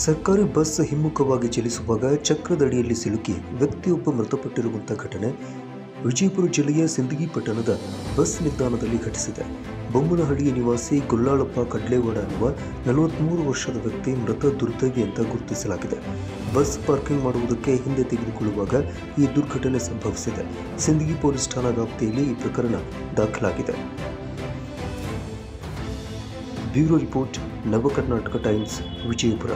ಸರ್ಕಾರಿ ಬಸ್ ಹಿಮ್ಮುಖವಾಗಿ ಚಲಿಸುವಾಗ ಚಕ್ರದಡಿಯಲ್ಲಿ ಸಿಲುಕಿ ವ್ಯಕ್ತಿಯೊಬ್ಬ ಮೃತಪಟ್ಟಿರುವಂಥ ಘಟನೆ ವಿಜಯಪುರ ಜಿಲ್ಲೆಯ ಸಿಂದಗಿ ಪಟ್ಟಣದ ಬಸ್ ನಿಲ್ದಾಣದಲ್ಲಿ ಘಟಿಸಿದೆ. ಬೊಮ್ಮನಹಳ್ಳಿಯ ನಿವಾಸಿ ಗುಲ್ಲಾಳಪ್ಪ ಕಡ್ಲೇವಾಡ ಎನ್ನುವ ನಲವತ್ತ್ಮೂರು ವರ್ಷದ ವ್ಯಕ್ತಿ ಮೃತ ದುರ್ದೈವಿ ಅಂತ ಗುರುತಿಸಲಾಗಿದೆ. ಬಸ್ ಪಾರ್ಕಿಂಗ್ ಮಾಡುವುದಕ್ಕೆ ಹಿಂದೆ ತೆಗೆದುಕೊಳ್ಳುವಾಗ ಈ ದುರ್ಘಟನೆ ಸಂಭವಿಸಿದೆ. ಸಿಂದಗಿ ಪೊಲೀಸ್ ಠಾಣಾ ವ್ಯಾಪ್ತಿಯಲ್ಲಿ ಈ ಪ್ರಕರಣ ದಾಖಲಾಗಿದೆ. ಬ್ಯೂರೋ ರಿಪೋರ್ಟ್ ನವ ಕರ್ನಾಟಕ ಟೈಮ್ಸ್ ವಿಜಯಪುರ.